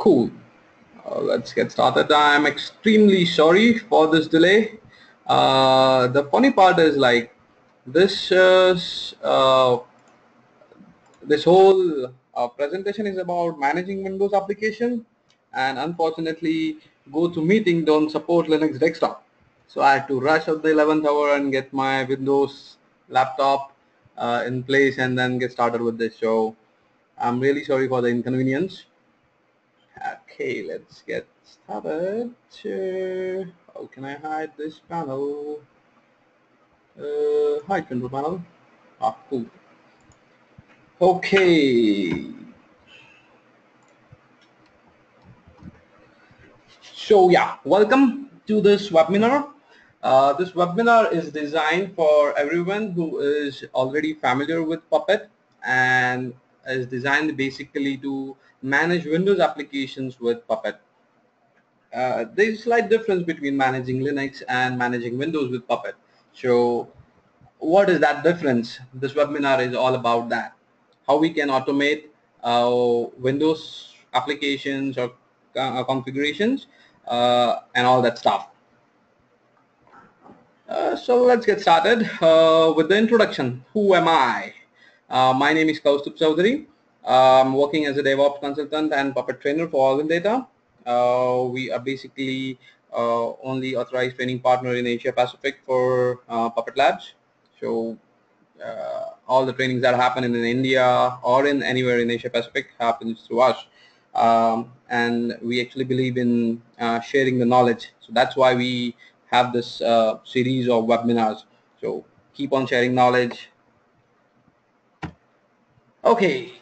Cool. Uh, let's get started. I'm extremely sorry for this delay. Uh, the funny part is like this uh, this whole uh, presentation is about managing Windows application and unfortunately go to meeting don't support Linux desktop. So I had to rush at the 11th hour and get my Windows laptop uh, in place and then get started with this. So I'm really sorry for the inconvenience. Okay, let's get started. Uh, how can I hide this panel? Uh, hide control panel. Ah, cool. Okay. So yeah, welcome to this webinar. Uh, this webinar is designed for everyone who is already familiar with Puppet and is designed basically to manage Windows applications with Puppet. Uh, there's a slight difference between managing Linux and managing Windows with Puppet. So what is that difference? This webinar is all about that. How we can automate uh, Windows applications or uh, configurations uh, and all that stuff. Uh, so let's get started uh, with the introduction. Who am I? My name is Kaustubh Chaudhary. I'm working as a DevOps consultant and puppet trainer for OlinData. Uh, we are basically uh, only authorized training partner in Asia Pacific for uh, Puppet Labs. So uh, all the trainings that happen in, in, India or in anywhere in Asia Pacific happens through us. Um, and we actually believe in uh, sharing the knowledge. So that's why we have this uh, series of webinars. So keep on sharing knowledge. Okay,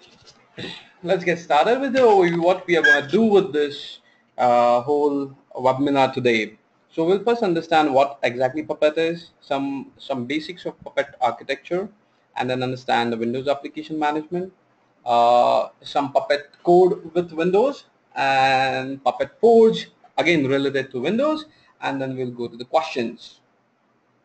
let's get started with the what we are going to do with this uh, whole webinar today. So we'll first understand what exactly Puppet is, some some basics of Puppet architecture, and then understand the Windows application management, uh, some Puppet code with Windows, and Puppet Forge again related to Windows, and then we'll go to the questions.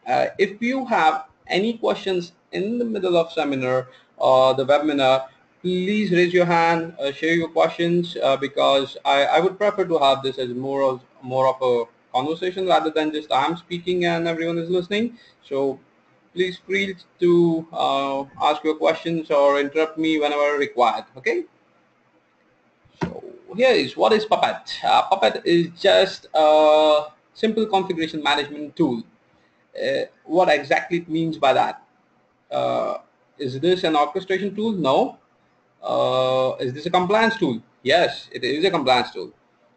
Uh, if you have any questions in the middle of seminar or the webinar, please raise your hand, uh, share your questions uh, because I, I would prefer to have this as more of, more of a conversation rather than just I'm speaking and everyone is listening. So please free to uh, ask your questions or interrupt me whenever required. Okay. So here is what is Puppet. Uh, Puppet is just a simple configuration management tool. Uh, what exactly it means by that? Uh, is this an orchestration tool? No uh, is this a compliance tool? Yes, it is a compliance tool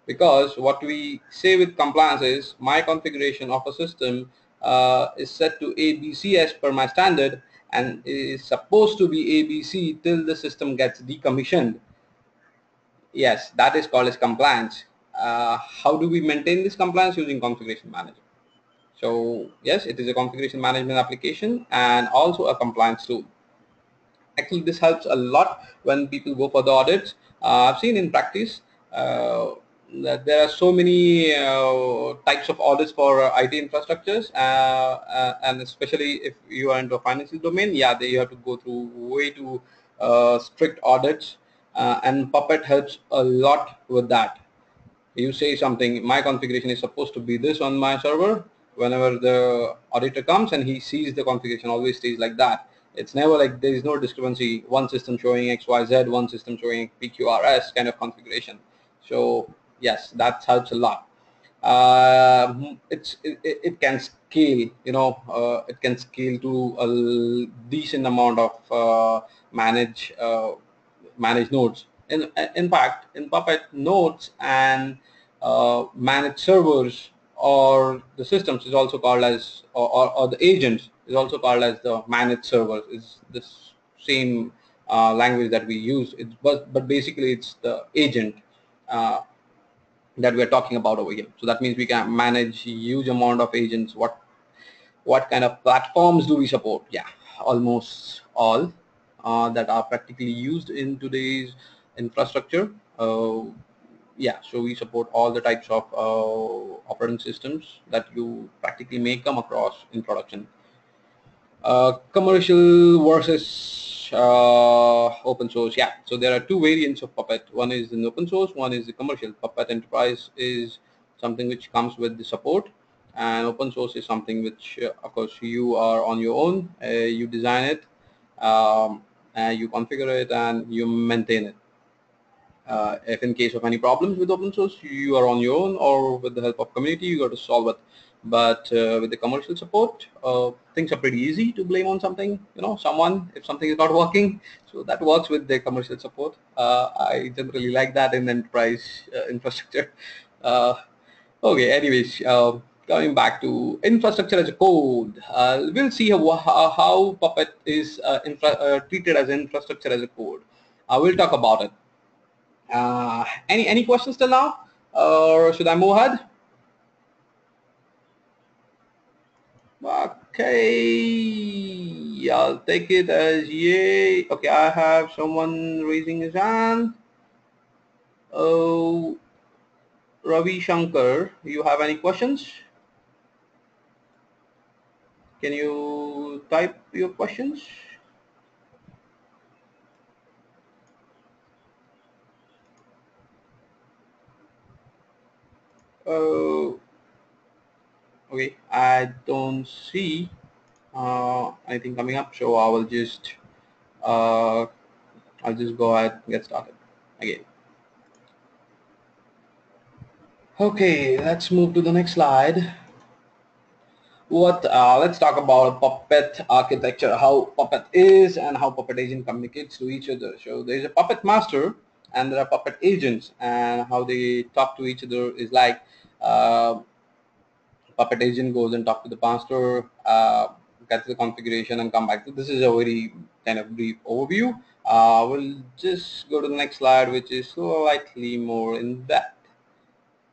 because what we say with compliance is my configuration of a system uh, is set to ABC as per my standard and is supposed to be ABC till the system gets decommissioned. Yes, that is called as compliance. Uh, how do we maintain this compliance using configuration manager? So yes, it is a configuration management application and also a compliance tool actually this helps a lot when people go for the audits. Uh, I've seen in practice uh, that there are so many uh, types of audits for IT infrastructures uh, uh, and especially if you are into a financial domain yeah they you have to go through way too uh, strict audits and Puppet helps a lot with that. You say something my configuration is supposed to be this on my server whenever the auditor comes and he sees the configuration always stays like that it's never like there is no discrepancy. One system showing xyz one system showing pqrs kind of configuration. So yes that helps a lot. Uh, it's it, it, can scale you know uh, it can scale to a decent amount of uh, manage uh, manage nodes. In in fact in puppet nodes and uh, managed servers or the systems is also called as or, or the agents is also called as the managed server. It's this same uh, language that we use. It's, but, but basically it's the agent uh, that we're talking about over here. So that means we can manage huge amount of agents. What what kind of platforms do we support? Yeah, almost all uh, that are practically used in today's infrastructure. Uh, yeah, so we support all the types of uh, operating systems that you practically may come across in production. Uh, commercial versus uh, open source. Yeah, so there are two variants of Puppet. One is in open source, one is the commercial. Puppet Enterprise is something which comes with the support and open source is something which uh, of course you are on your own uh, you design it um, and you configure it and you maintain it uh, if in case of any problems with open source you are on your own or with the help of community you got to solve it but uh, with the commercial support uh, things are pretty easy to blame on something you know someone if something is not working so that works with the commercial support uh, I generally like that in enterprise uh, infrastructure okay anyways coming back to infrastructure as a code, uh, we'll see how, how Puppet is uh, uh, treated as infrastructure as a code. Uh, we'll talk about it. Uh, any any questions till now, or should I move ahead? Okay, I'll take it as yay. Okay, I have someone raising his hand. Oh, Ravi Shankar, you have any questions? Can you type your questions? Uh, okay, I don't see uh, anything coming up, so I will just uh, I'll just go ahead and get started again. Okay, let's move to the next slide what uh, let's talk about puppet architecture how puppet is and how puppet agent communicates to each other so there's a puppet master and there are puppet agents and how they talk to each other is like uh, puppet agent goes and talk to the master uh, gets the configuration and come back to this is a very kind of brief overview uh, we'll just go to the next slide which is slightly more in depth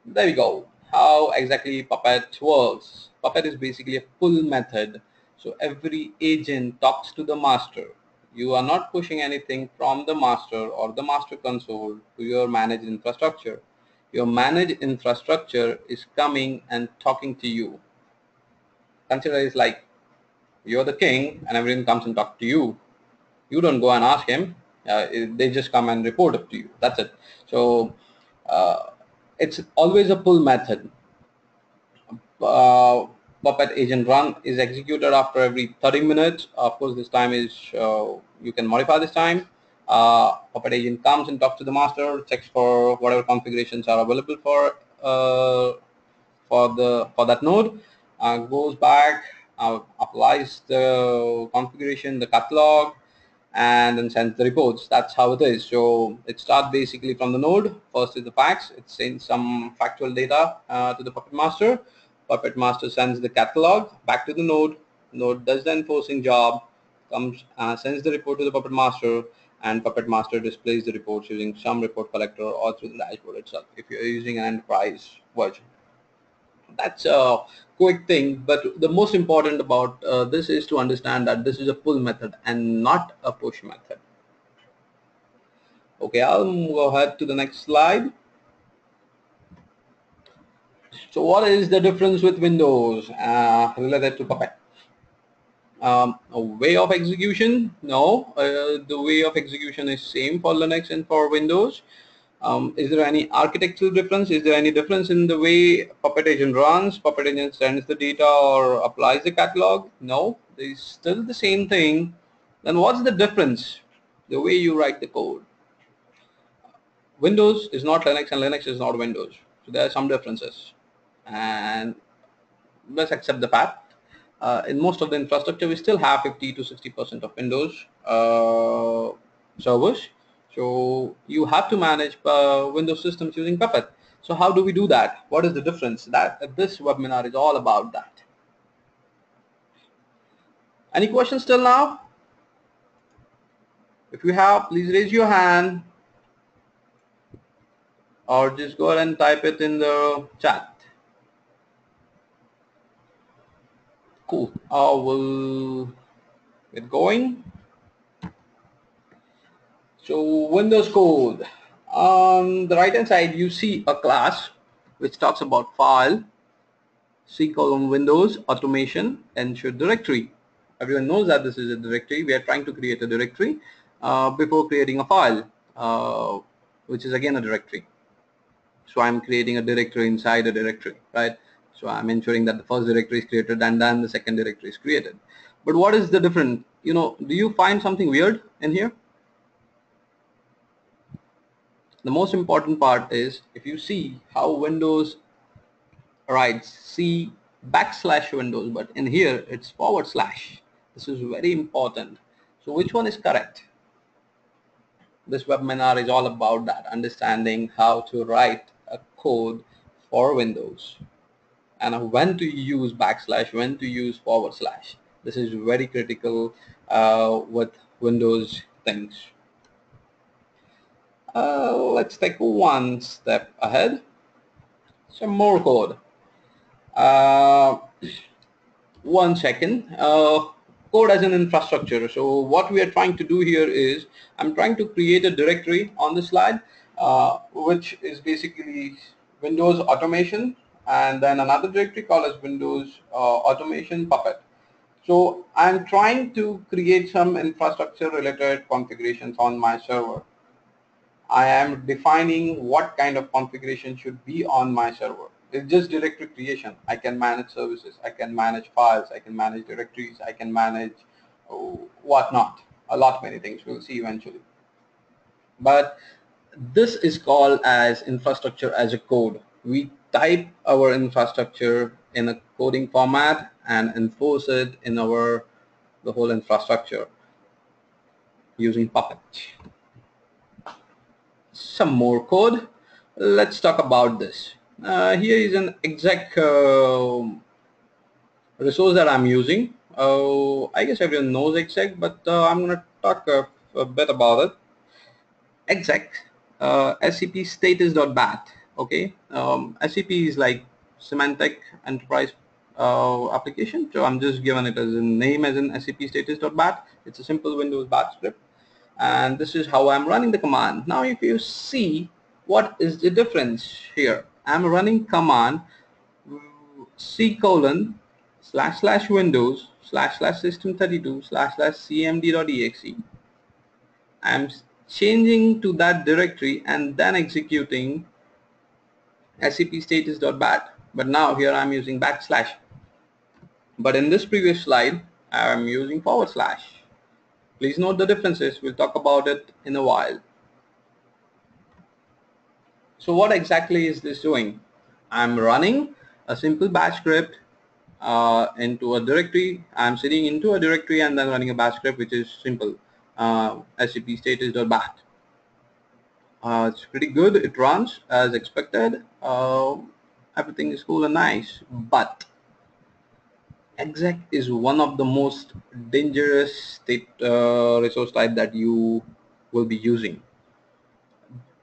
there we go how exactly puppet works Puppet is basically a pull method. So every agent talks to the master. You are not pushing anything from the master or the master console to your managed infrastructure. Your managed infrastructure is coming and talking to you. Consider it like you're the king and everyone comes and talks to you. You don't go and ask him. Uh, they just come and report it to you. That's it. So uh, it's always a pull method. Uh, Puppet agent run is executed after every 30 minutes. Of course, this time is, uh, you can modify this time. Uh, Puppet agent comes and talks to the master, checks for whatever configurations are available for uh, for the for that node, uh, goes back, uh, applies the configuration, the catalog, and then sends the reports. That's how it is. So it starts basically from the node. First is the facts. It sends some factual data uh, to the Puppet master Puppet Master sends the catalog back to the node. Node does the enforcing job, comes uh, sends the report to the Puppet Master, and Puppet Master displays the reports using some report collector or through the dashboard itself. If you're using an enterprise version, that's a quick thing. But the most important about uh, this is to understand that this is a pull method and not a push method. Okay, I'll go ahead to the next slide. So what is the difference with Windows uh, related to Puppet? Um, a way of execution? No, uh, the way of execution is same for Linux and for Windows. Um, is there any architectural difference? Is there any difference in the way Puppet agent runs? Puppet agent sends the data or applies the catalog? No, it's still the same thing. Then what's the difference? The way you write the code. Windows is not Linux and Linux is not Windows. So there are some differences and let's accept the fact in most of the infrastructure we still have 50 to 60 percent of Windows uh, servers. So you have to manage uh, Windows systems using Puppet. So how do we do that? What is the difference? That this webinar is all about that. Any questions till now? If you have please raise your hand. Or just go ahead and type it in the chat Cool. I will get going. So Windows code. On the right hand side you see a class which talks about file, C column Windows, automation, ensure directory. Everyone knows that this is a directory. We are trying to create a directory uh, before creating a file, uh, which is again a directory. So I'm creating a directory inside a directory, right? So I'm ensuring that the first directory is created and then the second directory is created. But what is the difference? You know, do you find something weird in here? The most important part is if you see how Windows writes C backslash Windows, but in here it's forward slash. This is very important. So which one is correct? This webinar is all about that, understanding how to write a code for Windows and when to use backslash, when to use forward slash. This is very critical uh, with Windows things. Uh, let's take one step ahead. Some more code. Uh, one second. Uh, code as an infrastructure. So what we are trying to do here is I'm trying to create a directory on the slide uh, which is basically Windows automation and then another directory called as Windows uh, automation puppet. So I'm trying to create some infrastructure related configurations on my server. I am defining what kind of configuration should be on my server. It's just directory creation. I can manage services. I can manage files. I can manage directories. I can manage oh, whatnot. A lot many things. We'll see eventually. But this is called as infrastructure as a code. We type our infrastructure in a coding format and enforce it in our the whole infrastructure using Puppet. Some more code. Let's talk about this. Uh, here is an exec uh, resource that I'm using. Uh, I guess everyone knows exec, but uh, I'm going to talk a, a, bit about it. Exec, uh, scp status.bat. Okay, um, scp is like Symantec Enterprise uh, application. So I'm just given it as a name as an scp status.bat. It's a simple Windows bat script. And this is how I'm running the command. Now if you see what is the difference here. I'm running command c colon slash slash windows slash slash system32 slash slash cmd.exe. I'm changing to that directory and then executing scp status.bat but now here I'm using backslash. But in this previous slide I'm using forward slash. Please note the differences. We'll talk about it in a while. So what exactly is this doing? I'm running a simple bash script uh, into a directory. I'm sitting into a directory and then running a bash script which is simple. Uh, scp status.bat uh, it's pretty good. It runs as expected. Uh, everything is cool and nice but exec is one of the most dangerous state uh, resource type that you will be using.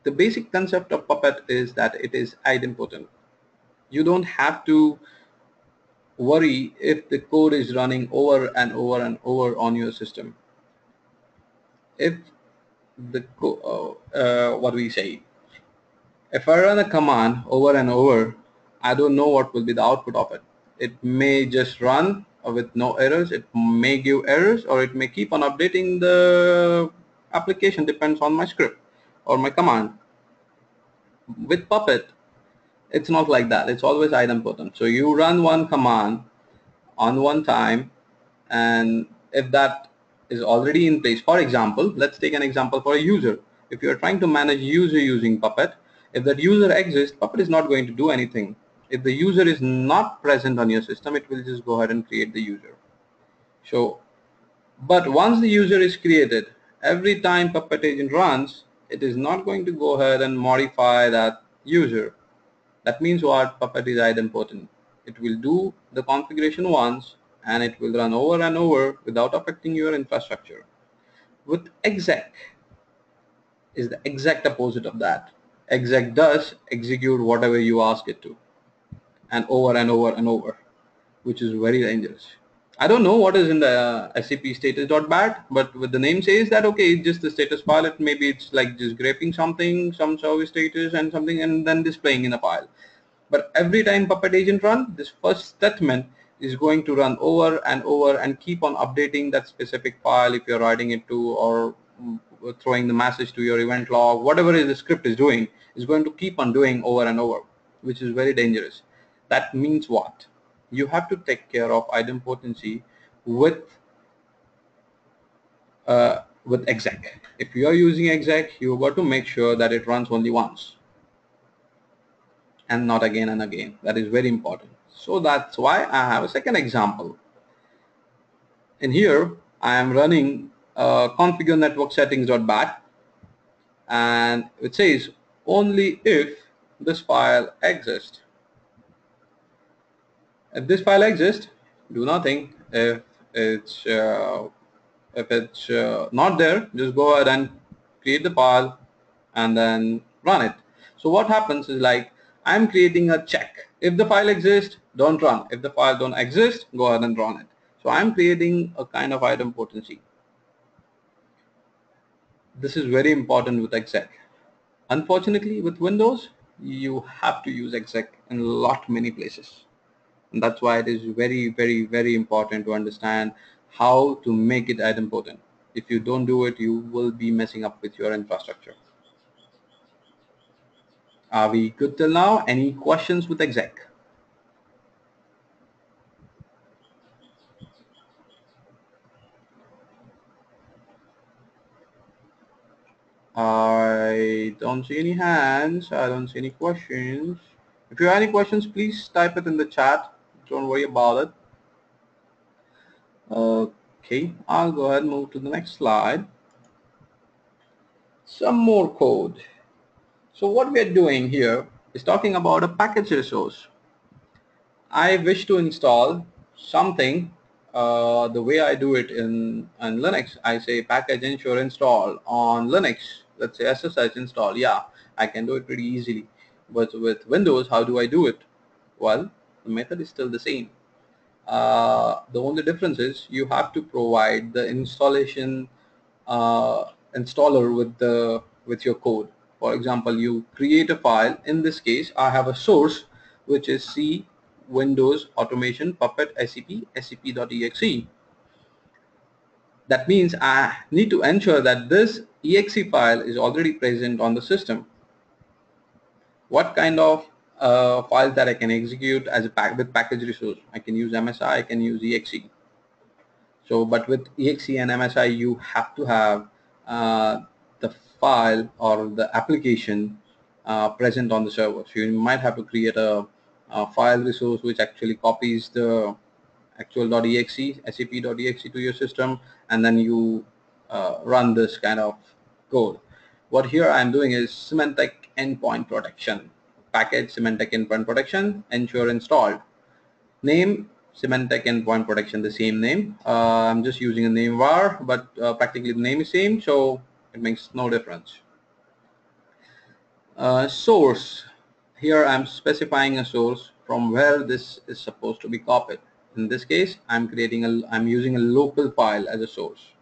The basic concept of puppet is that it is idempotent. You don't have to worry if the code is running over and over and over on your system. If the uh, uh, what we say if I run a command over and over I don't know what will be the output of it. It may just run with no errors. It may give errors or it may keep on updating the application depends on my script or my command. With Puppet, it's not like that. It's always idempotent. So you run one command on one time and if that is already in place, for example, let's take an example for a user. If you're trying to manage user using Puppet, if that user exists, Puppet is not going to do anything. If the user is not present on your system it will just go ahead and create the user. So but once the user is created every time puppet agent runs it is not going to go ahead and modify that user. That means what? Puppet is idempotent. It will do the configuration once and it will run over and over without affecting your infrastructure. With exec is the exact opposite of that. Exec does execute whatever you ask it to and over and over and over which is very dangerous. I don't know what is in the uh, scp status.bat but with the name says that okay it's just the status file it maybe it's like just greping something some service status and something and then displaying in a file but every time puppet agent run this first statement is going to run over and over and keep on updating that specific file if you're writing it to or throwing the message to your event log, whatever the script is doing, is going to keep on doing over and over, which is very dangerous. That means what? You have to take care of idempotency with uh, with exec. If you are using exec, you got to make sure that it runs only once and not again and again. That is very important. So that's why I have a second example. In here, I am running uh, configure network settings.bat and it says only if this file exists. If this file exists, do nothing. If it's uh, if it's uh, not there, just go ahead and create the file and then run it. So what happens is like I'm creating a check. If the file exists, don't run. If the file don't exist, go ahead and run it. So I'm creating a kind of idempotency. This is very important with exec. Unfortunately, with Windows, you have to use exec in a lot many places. And that's why it is very, very, very important to understand how to make it idempotent. If you don't do it, you will be messing up with your infrastructure. Are we good till now? Any questions with exec? I don't see any hands. I don't see any questions. If you have any questions, please type it in the chat. Don't worry about it. Okay, I'll go ahead and move to the next slide. Some more code. So what we're doing here is talking about a package resource. I wish to install something uh, the way I do it in, in Linux. I say package ensure install on Linux. Let's say SSH install. Yeah, I can do it pretty easily. But with Windows, how do I do it? Well, the method is still the same. Uh, the only difference is you have to provide the installation uh, installer with the with your code for example you create a file in this case I have a source which is C Windows Automation Puppet SCP scp.exe that means I need to ensure that this exe file is already present on the system what kind of uh, files that I can execute as a pack with package resource. I can use MSI, I can use exe. So, but with exe and MSI, you have to have uh, file or the application uh, present on the server. So you might have to create a, a file resource which actually copies the actual.exe, sap.exe to your system, and then you uh, run this kind of code. What here I'm doing is Symantec endpoint protection package Symantec endpoint protection, ensure installed. Name Symantec endpoint protection, the same name. Uh, I'm just using a name var, but uh, practically the name is same, so it makes no difference. Uh, source. Here I'm specifying a source from where this is supposed to be copied. In this case, I'm creating a, I'm using a local file as a source.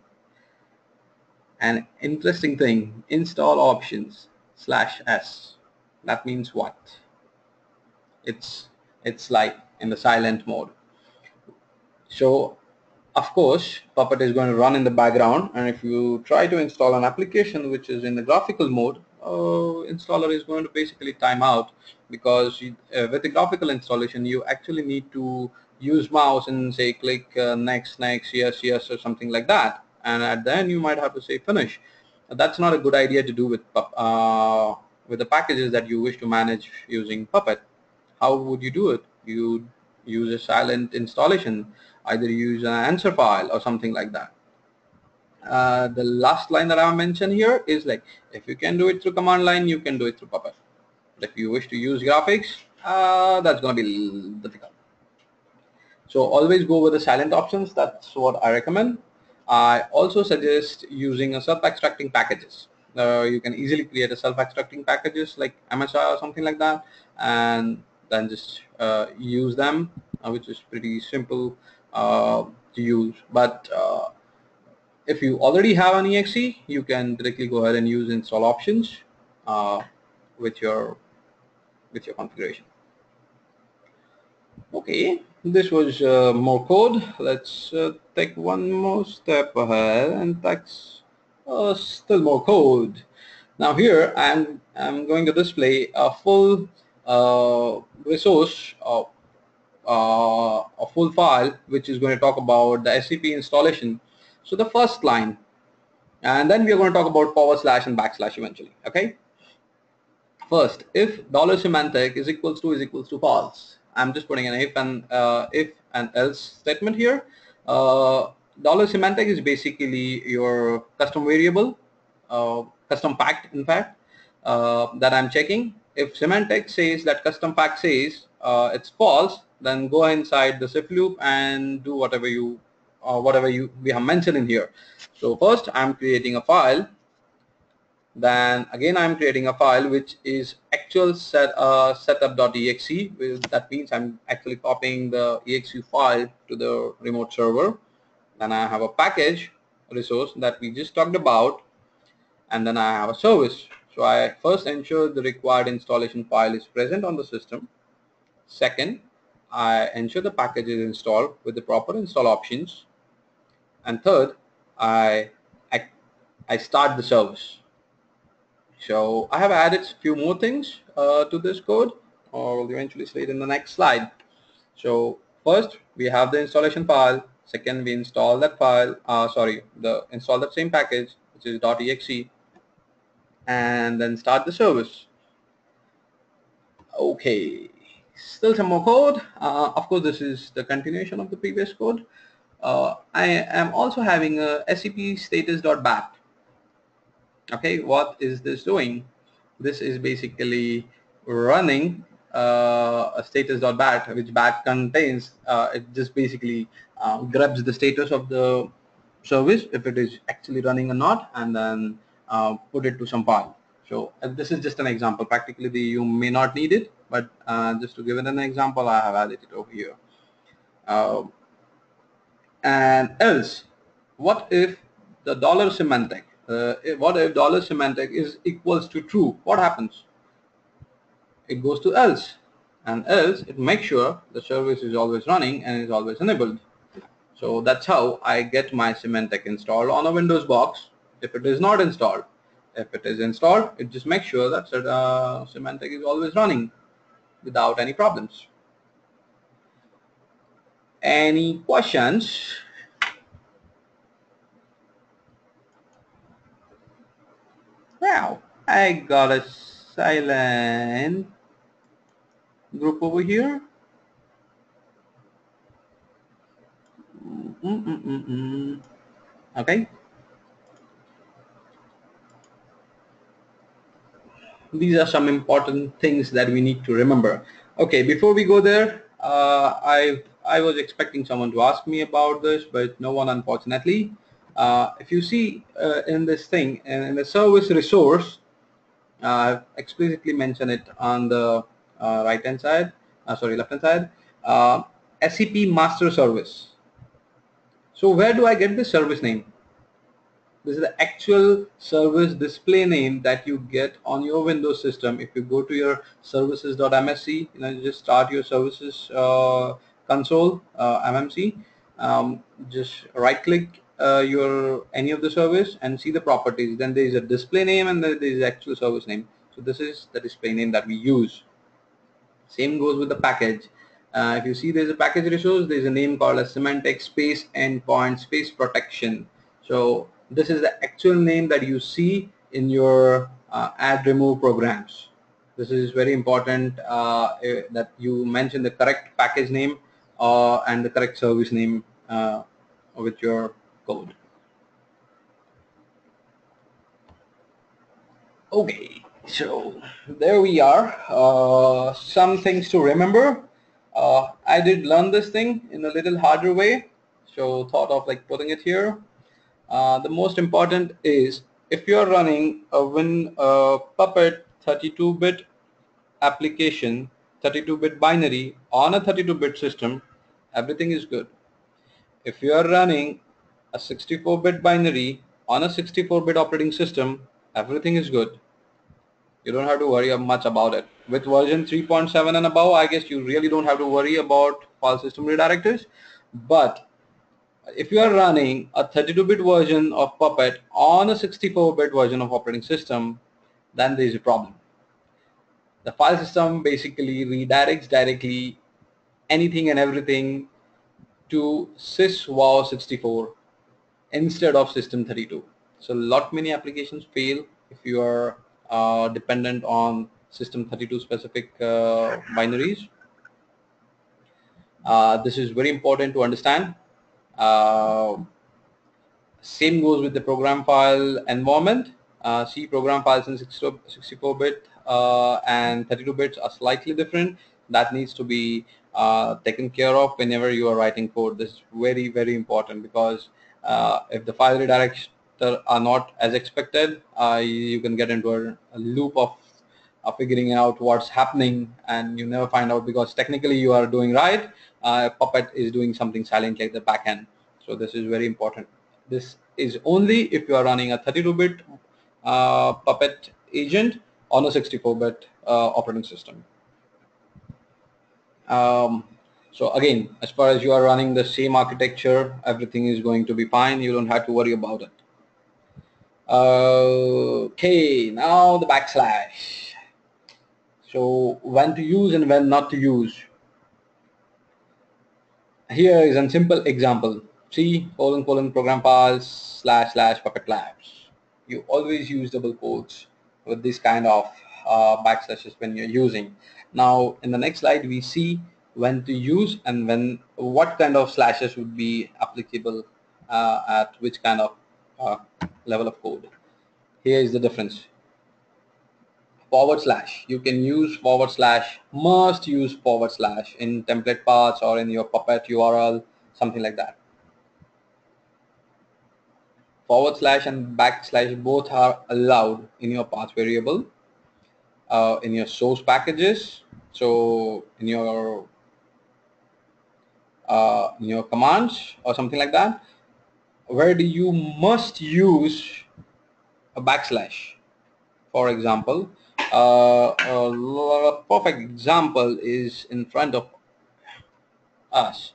An interesting thing, install options slash s that means what it's it's like in the silent mode so of course puppet is going to run in the background and if you try to install an application which is in the graphical mode uh, installer is going to basically time out because you, uh, with the graphical installation you actually need to use mouse and say click uh, next next yes yes or something like that. And at the end you might have to say finish. That's not a good idea to do with uh, with the packages that you wish to manage using Puppet, how would you do it? You use a silent installation, either use an answer file or something like that. Uh, the last line that I mentioned here is like, if you can do it through command line, you can do it through Puppet. If you wish to use graphics, uh, that's going to be difficult. So always go with the silent options. That's what I recommend. I also suggest using a self-extracting packages uh, you can easily create a self-extracting packages like MSI or something like that and then just uh, use them uh, which is pretty simple uh, to use but uh, if you already have an exe you can directly go ahead and use install options with your with your configuration okay this was uh, more code. Let's uh, take one more step ahead and that's uh, still more code. Now here I'm, I'm going to display a full resource of uh, a full file which is going to talk about the SCP installation. So the first line and then we are going to talk about forward slash and backslash eventually okay first if dollar Symantec is equals to is equals to false I'm just putting an if and uh, if and else statement here. Uh, dollar Symantec is basically your custom variable, uh, custom packed in fact, uh, that I'm checking. If Symantec says that custom pack says uh, it's false, then go inside the if loop and do whatever you uh, whatever you we have mentioned in here. So first I'm creating a file. Then again I'm creating a file which is actual set uh, setup.exe that means I'm actually copying the exe file to the remote server. Then I have a package resource that we just talked about. And then I have a service so I first ensure the required installation file is present on the system. Second I ensure the package is installed with the proper install options. And third I I, I start the service. So I have added a few more things uh, to this code. Or will eventually see it in the next slide. So first we have the installation file. Second we install that file, uh, sorry, the install that same package which is .exe and then start the service. Okay, still some more code. Uh, of course this is the continuation of the previous code. Uh, I am also having a SCP status.bat okay what is this doing this is basically running uh, a status.bat which bat contains uh, it just basically uh, grabs the status of the service if it is actually running or not and then uh, put it to some file so uh, this is just an example. Practically the, you may not need it but uh, just to give it an example I have added it over here. And else what if the dollar Symantec, uh, what if dollar Symantec is equals to true? What happens? It goes to else. And else it makes sure the service is always running and is always enabled. So that's how I get my Symantec installed on a Windows box if it is not installed if it is installed it just makes sure that uh, Symantec is always running without any problems any questions Now I got a silent group over here. Mm -mm -mm okay. These are some important things that we need to remember. Okay, before we go there, uh, I I was expecting someone to ask me about this, but no one unfortunately. Uh, if you see uh, in this thing, in the service resource, I've explicitly mentioned it on the uh, right hand side, uh, sorry, left hand side, uh, SCP master service. So where do I get this service name? This is the actual service display name that you get on your Windows system. If you go to your services.msc, you know, you just start your services console, MMC, um, just right click uh, your any of the service and see the properties. Then there is a display name and there is actual service name. So this is the display name that we use. Same goes with the package. Uh, if you see there's a package resource there's a name called a Symantec space endpoint space protection. So this is the actual name that you see in your uh, add remove programs this is very important uh, eh, that you mention the correct package name uh, and the correct service name uh, with your code. Okay, so there we are. Uh, some things to remember. Uh, I did learn this thing in a little harder way, so thought of like putting it here. Uh, the most important is if you're running a Win uh, Puppet 32-bit application, 32-bit binary on a 32-bit system, everything is good. If you are running a 64-bit binary on a 64-bit operating system, everything is good. You don't have to worry much about it. With version 3.7 and above, I guess you really don't have to worry about file system redirectors. But if you are running a 32-bit version of Puppet on a 64-bit version of operating system, then there is a problem. The file system basically redirects directly anything and everything to syswow64 instead of system32. So lot many applications fail if you are uh, dependent on system32 specific uh, binaries. Uh, this is very important to understand. Uh, same goes with the program file environment. Uh, C program files in 64-bit uh, and 32 bits are slightly different. That needs to be taken care of whenever you are writing code. This is very, very important because if the file redirects are not as expected, uh, you can get into a, a loop of uh, figuring out what's happening and you never find out because technically you are doing right. Uh, Puppet is doing something silently at the backend. So this is very important. This is only if you are running a 32-bit uh, Puppet agent on a 64-bit uh, operating system. Um, so again, as far as you are running the same architecture, everything is going to be fine. You don't have to worry about it. Okay, now the backslash. So when to use and when not to use. Here is a simple example. See colon colon program files slash slash puppet labs. You always use double quotes with this kind of uh, backslashes when you're using. Now in the next slide we see when to use and when what kind of slashes would be applicable uh, at which kind of uh, level of code. Here is the difference. Forward slash. You can use forward slash, must use forward slash in template paths or in your Puppet URL, something like that. Forward slash and backslash both are allowed in your path variable, uh, in your source packages. So in your uh, in your commands or something like that where do you must use a backslash. For example, uh, a perfect example is in front of us.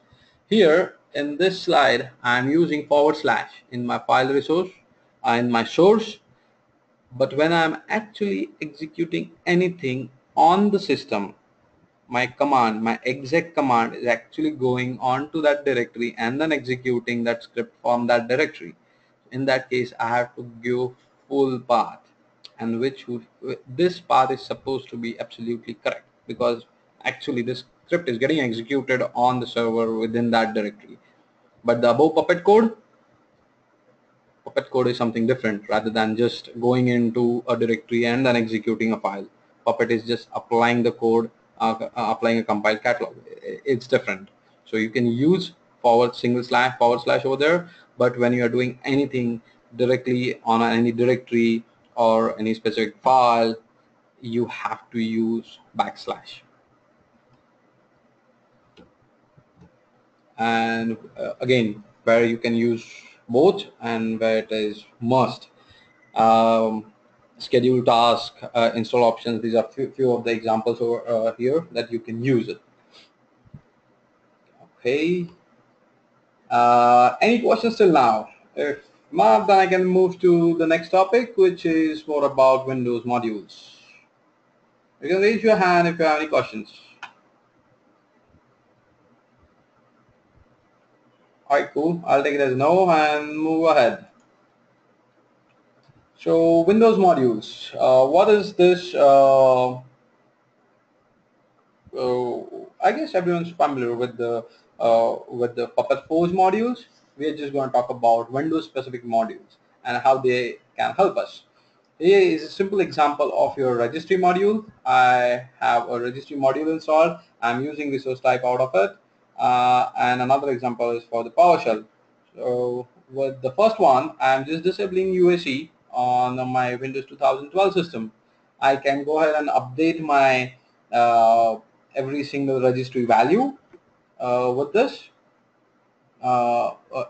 Here in this slide, I'm using forward slash in my file resource and my source. But when I'm actually executing anything on the system, my command, my exec command is actually going on to that directory and then executing that script from that directory. In that case, I have to give full path and which would, this path is supposed to be absolutely correct because actually this script is getting executed on the server within that directory. But the above Puppet code, Puppet code is something different rather than just going into a directory and then executing a file. Puppet is just applying the code uh, applying a compiled catalog. It's different. So you can use forward single slash forward slash over there, but when you are doing anything directly on any directory or any specific file, you have to use backslash. And uh, again, where you can use both and where it is must. Um, schedule task, uh, install options. These are few, few of the examples over uh, here that you can use it. Okay. Uh, any questions till now? If not, then I can move to the next topic, which is more about Windows modules. You can raise your hand if you have any questions. Alright, cool. I'll take it as no and move ahead. So Windows modules, uh, what is this? Uh, uh, I guess everyone's familiar with the uh, with the Puppet Forge modules. We are just going to talk about Windows specific modules and how they can help us. Here is a simple example of your registry module. I have a registry module installed. I'm using resource type out of it. Uh, and another example is for the PowerShell. So with the first one, I'm just disabling UAC on my Windows 2012 system, I can go ahead and update my uh, every single registry value uh, with this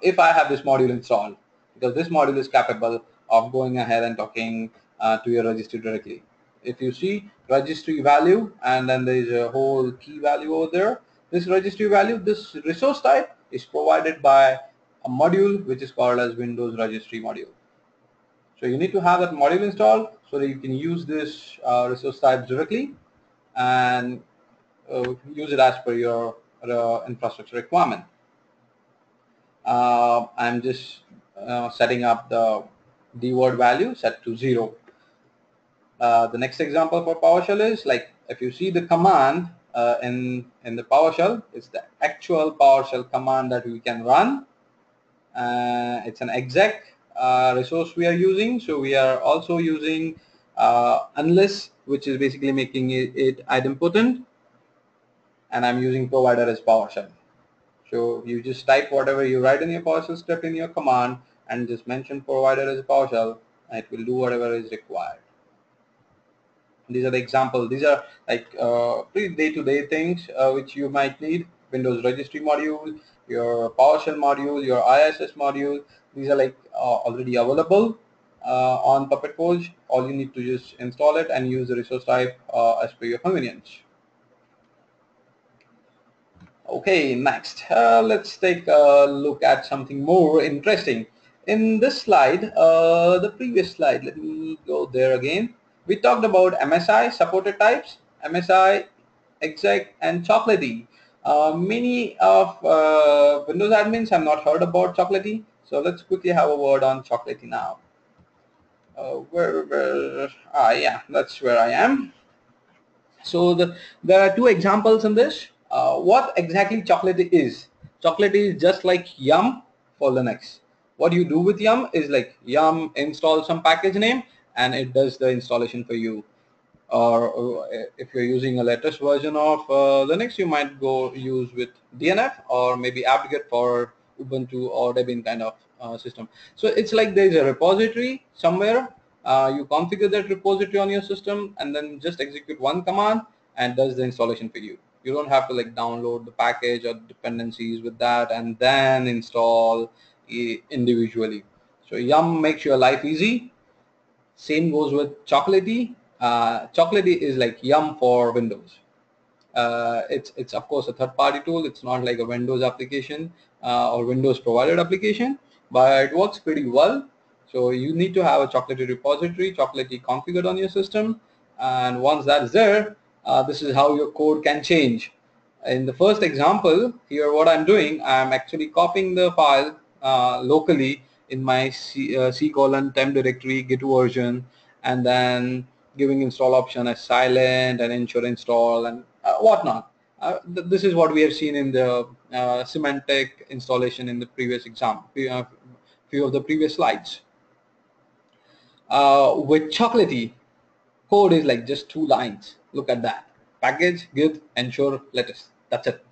if I have this module installed because this module is capable of going ahead and talking uh, to your registry directly. if you see registry value and then there is a whole key value over there this registry value this resource type is provided by a module which is called as Windows registry module so you need to have that module installed so that you can use this uh, resource type directly and uh, use it as per your uh, infrastructure requirement uh, I'm just uh, setting up the dword value set to zero uh, the next example for PowerShell is like if you see the command uh, in in the PowerShell, it's the actual PowerShell command that we can run. Uh, it's an exec uh, resource we are using, so we are also using unless, which is basically making it, it idempotent, and I'm using provider as PowerShell. So you just type whatever you write in your PowerShell script in your command and just mention provider as PowerShell, and it will do whatever is required. These are the examples these are like uh, pretty day-to-day -day things uh, which you might need. Windows registry module your powershell module your iss module. These are like uh, already available uh, on puppet forge. All you need to just install it and use the resource type uh, as per your convenience okay next uh, let's take a look at something more interesting in this slide the previous slide let me go there again we talked about MSI supported types, MSI, exec, and chocolatey. Uh, many of uh, Windows admins have not heard about chocolatey, so let's quickly have a word on chocolatey now. Uh, where, where, ah, yeah, that's where I am. So the, there are two examples in this. Uh, what exactly chocolate is? Chocolate is just like Yum for Linux. What you do with Yum is like Yum install some package name and it does the installation for you or if you're using a latest version of uh, Linux you might go use with DNF or maybe apt-get for Ubuntu or Debian kind of uh, system so it's like there's a repository somewhere uh, you configure that repository on your system and then just execute one command and does the installation for you you don't have to like download the package or dependencies with that and then install individually so yum makes your life easy same goes with Chocolatey. Uh, Chocolatey is like Yum for Windows. Uh, it's it's of course a third-party tool. It's not like a Windows application uh, or Windows provided application, but it works pretty well. So you need to have a Chocolatey repository, Chocolatey configured on your system, and once that's there, uh, this is how your code can change. In the first example, here what I'm doing, I'm actually copying the file uh, locally in my C, uh, C colon temp directory git version and then giving install option as silent and ensure install and uh, whatnot. Uh, th this is what we have seen in the uh, Symantec installation in the previous example, uh, few of the previous slides. Uh, with Chocolatey, code is like just two lines. Look at that. Package, git, ensure, latest. That's it.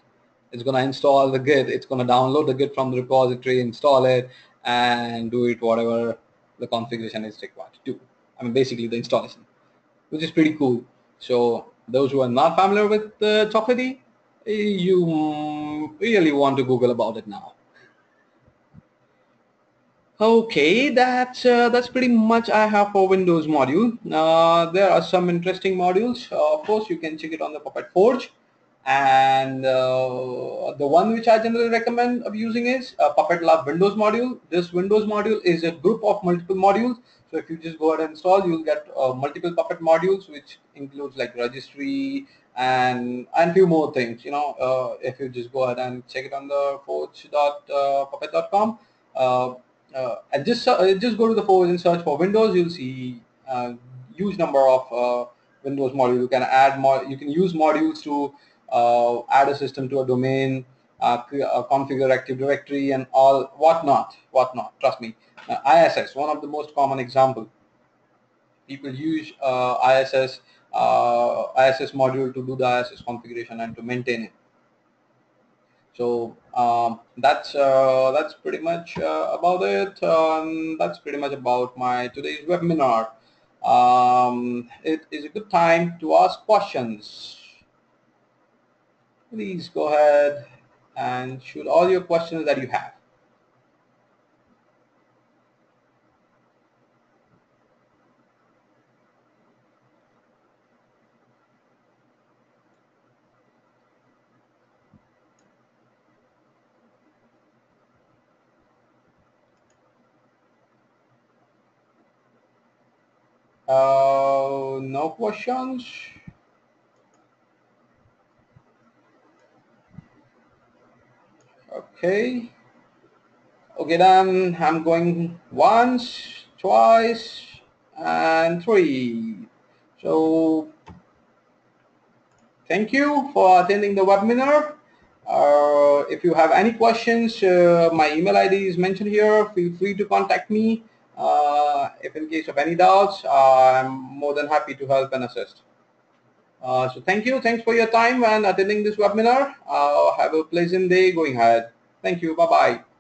It's going to install the git. It's going to download the git from the repository, install it, and do it whatever the configuration is required to do. I mean, basically the installation, which is pretty cool. So those who are not familiar with uh, the Chocolatey, you really want to Google about it now. Okay, that's uh, that's pretty much I have for Windows module. Uh, there are some interesting modules. Uh, of course, you can check it on the Puppet Forge and uh, the one which I generally recommend of using is uh, Puppet Lab Windows module. This Windows module is a group of multiple modules. So if you just go ahead and install, you'll get uh, multiple Puppet modules, which includes like registry and and few more things. You know, if you just go ahead and check it on the forge.puppet.com, uh, uh, and just just go to the forge and search for Windows, you'll see a huge number of Windows modules. You can add more. You can use modules to uh, add a system to a domain, uh, uh, configure Active Directory and all whatnot, whatnot, trust me. ISS, one of the most common example. People use ISS, ISS module to do the ISS configuration and to maintain it. So um, that's uh, that's pretty much uh, about it. Um, that's pretty much about my today's webinar. Um, it is a good time to ask questions please go ahead and shoot all your questions that you have. Uh, no questions. Okay. Okay, then I'm going once, twice, and three. So thank you for attending the webinar. Uh, if you have any questions, uh, my email ID is mentioned here. Feel free to contact me. Uh, if in case of any doubts, I'm more than happy to help and assist. Uh, so thank you. Thanks for your time and attending this webinar. Uh, have a pleasant day going ahead. Thank you. Bye-bye.